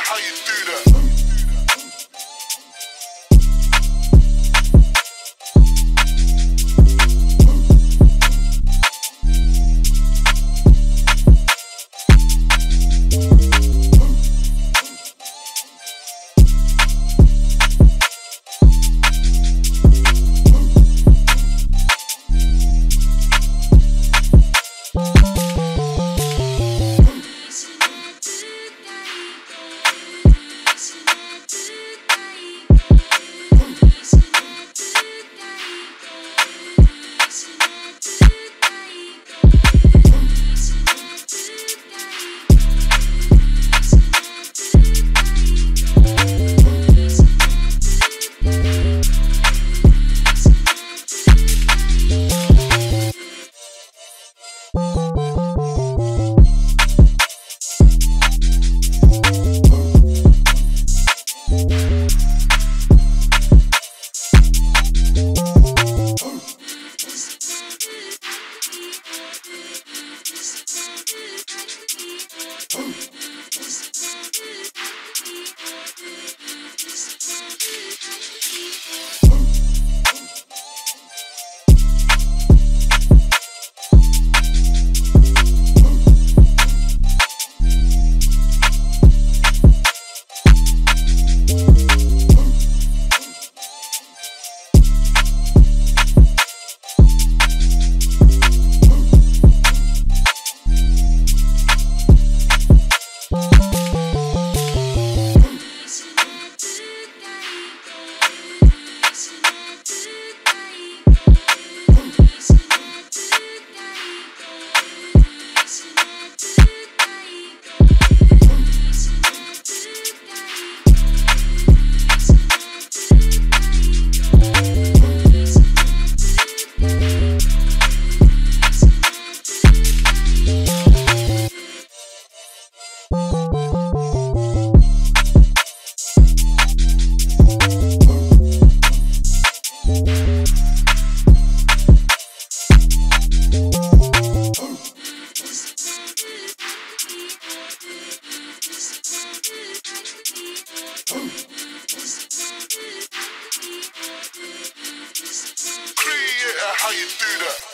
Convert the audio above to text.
How you do that? Creator, how you do that?